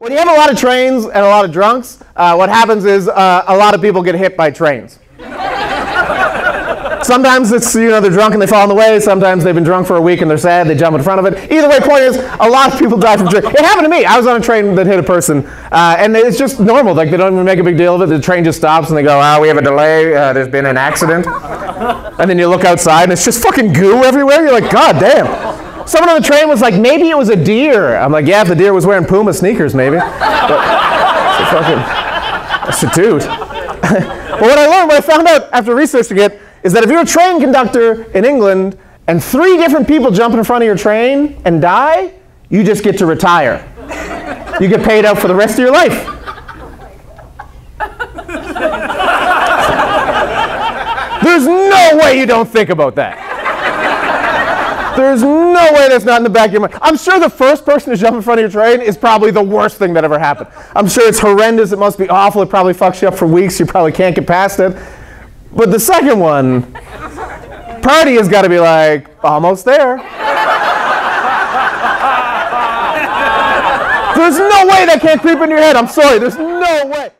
When you have a lot of trains and a lot of drunks, uh, what happens is uh, a lot of people get hit by trains. Sometimes it's, you know, they're drunk and they fall in the way. Sometimes they've been drunk for a week and they're sad, they jump in front of it. Either way, point is, a lot of people die from trains. It happened to me. I was on a train that hit a person, uh, and it's just normal. Like, they don't even make a big deal of it. The train just stops and they go, ah, we have a delay. Uh, there's been an accident. And then you look outside and it's just fucking goo everywhere. You're like, God damn. Someone on the train was like, maybe it was a deer. I'm like, yeah, if the deer was wearing Puma sneakers, maybe. But, it's a fucking, it's a dude. but what I learned, what I found out after researching it, is that if you're a train conductor in England and three different people jump in front of your train and die, you just get to retire. You get paid out for the rest of your life. There's no way you don't think about that. There's no way that's not in the back of your mind. I'm sure the first person to jump in front of your train is probably the worst thing that ever happened. I'm sure it's horrendous. It must be awful. It probably fucks you up for weeks. You probably can't get past it. But the second one, party has got to be like, almost there. There's no way that can't creep in your head. I'm sorry. There's no way.